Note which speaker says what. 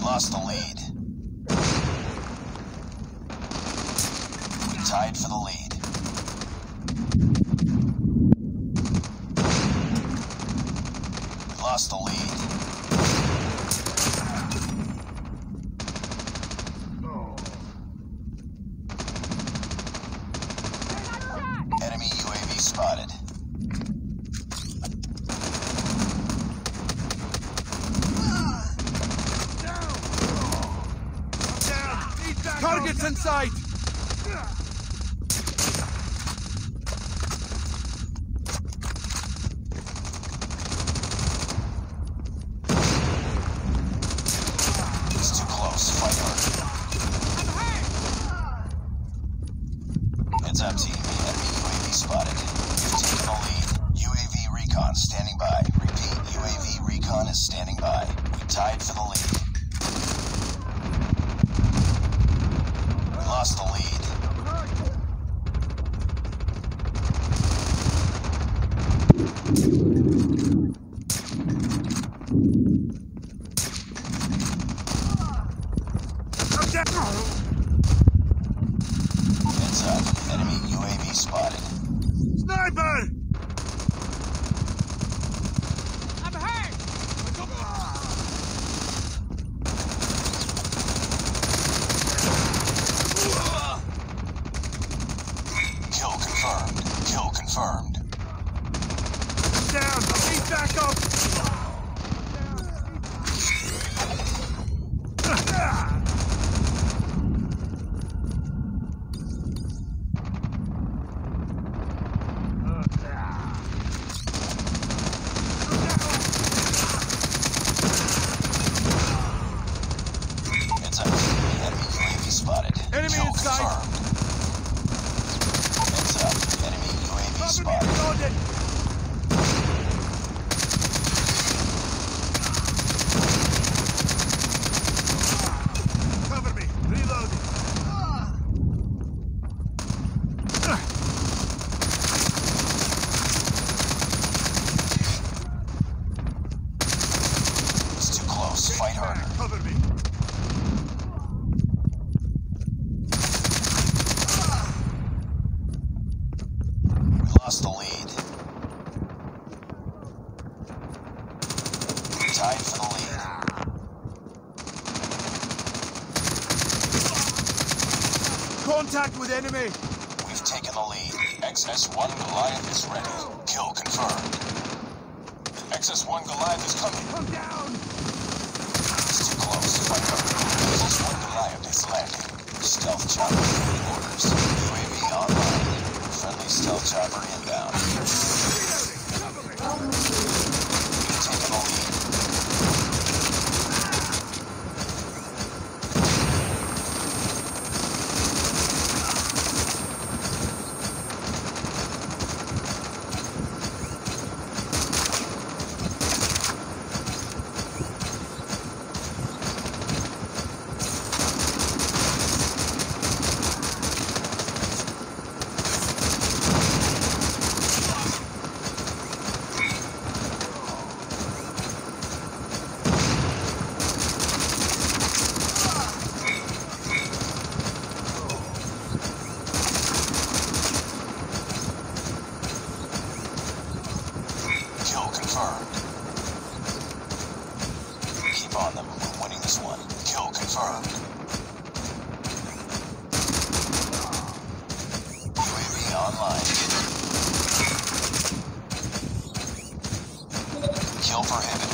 Speaker 1: lost the lead. We tied for the lead. We lost the lead. Enemy UAV spotted.
Speaker 2: Targets in sight!
Speaker 1: It's too close. Fight hard. Up, team. Enemy UAV spotted. We've taken the lead. UAV recon standing by. Repeat, UAV recon is standing by. We tied for the lead. We lost the lead. Heads up. Enemy UAV spotted.
Speaker 2: Sniper! I'm ahead.
Speaker 1: Kill confirmed. Kill confirmed.
Speaker 2: Down! Need backup!
Speaker 1: Heads up. Enemy UAV spotted.
Speaker 2: Enemy in sight.
Speaker 1: Heads up. Enemy UAV spotted. Lost the lead. Tied for the lead.
Speaker 2: Contact with enemy!
Speaker 1: We've taken the lead. XS-1 Goliath is ready. Kill confirmed. XS-1 Goliath is coming.
Speaker 2: Come down!
Speaker 1: It's too close. Fight harder. XS-1 Goliath is landing. Stealth chopper orders. Stealth chopper inbound. We've taken the lead. Kill confirmed. Keep on them. We're winning this one. Kill confirmed. UAV online. Kill prohibited.